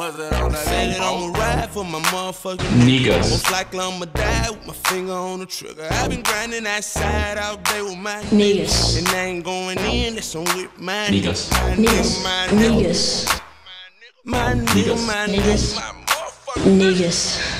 I'ma ride for my motherfucking Niggas. Most likely I'ma die with my finger on the trigger. I've been grinding that side all day with my Niggas. And I ain't going in, that's on with my Niggas. Niggas. Niggas. Niggas. Niggas. Niggas.